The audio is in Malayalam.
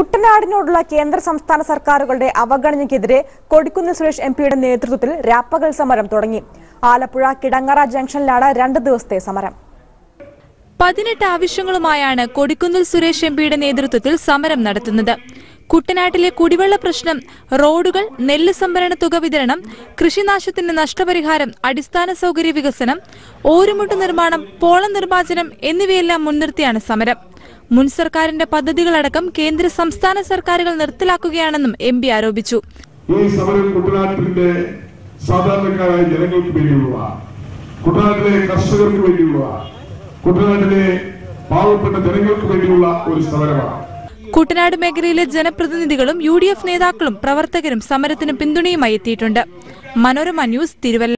കുട്ടനാടിനോടുള്ള കേന്ദ്ര സംസ്ഥാന സർക്കാരുകളുടെ അവഗണനയ്ക്കെതിരെ കൊടിക്കുന്നിൽ സുരേഷ് എം പിയുടെ നേതൃത്വത്തിൽ രാപ്പകൽ സമരം തുടങ്ങി. ആലപ്പുഴ കിടങ്ങറ ജംഗ്ഷനിലാണ് രണ്ട് ദിവസത്തെ സമരം. പതിനെട്ട് ആവശ്യങ്ങളുമായാണ് കൊടിക്കുന്നിൽ സുരേഷ് എം പിയുടെ നേതൃത്വത്തിൽ സമരം നടത്തുന്നത്. കുട്ടനാട്ടിലെ കുടിവെള്ള പ്രശ്നം റോഡുകൾ നെല്ല് സംഭരണ തുക വിതരണം കൃഷിനാശത്തിന് നഷ്ടപരിഹാരം അടിസ്ഥാന സൗകര്യ വികസനം ഓരുമുട്ട് നിർമ്മാണം പോളം നിർമ്മാർജനം എന്നിവയെല്ലാം മുൻനിർത്തിയാണ് സമരം. മുൻ സർക്കാരിന്റെ പദ്ധതികളടക്കം കേന്ദ്ര സംസ്ഥാന സർക്കാരുകൾ നിർത്തലാക്കുകയാണെന്നും എം പി ആരോപിച്ചു. ഈ സമരം കുട്ടനാട്ടിന്റെ സാധാരണക്കാരായ ജനങ്ങൾക്ക് വേണ്ടിയുള്ള കുട്ടനാട്ടിലെ കർഷകർക്ക് വേണ്ടിയുള്ള കുട്ടനാട്ടിലെ പാവപ്പെട്ട ജനങ്ങൾക്ക് വേണ്ടിയുള്ള ഒരു സമരമാണ്. കുട്ടനാട് മേഖലയിലെ ജനപ്രതിനിധികളും യു ഡി എഫ് നേതാക്കളും പ്രവർത്തകരും സമരത്തിന് പിന്തുണയുമായി എത്തിയിട്ടുണ്ട്. മനോരമ ന്യൂസ് തിരുവല്ല